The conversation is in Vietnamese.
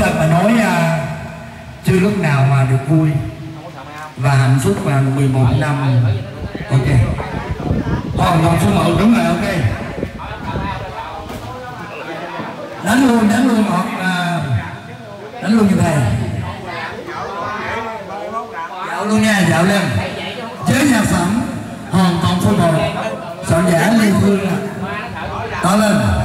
thật mà nói à, chưa lúc nào mà được vui. Và hạnh phúc và 11 năm. Ok. Hoàn toàn số một đúng rồi ok. Đánh luôn đánh luôn hoặc à, đánh luôn như thầy dạo luôn nha dạo lên. Chế nhạc phẩm hoàn toàn số một soạn giả lê phương ạ. To lên.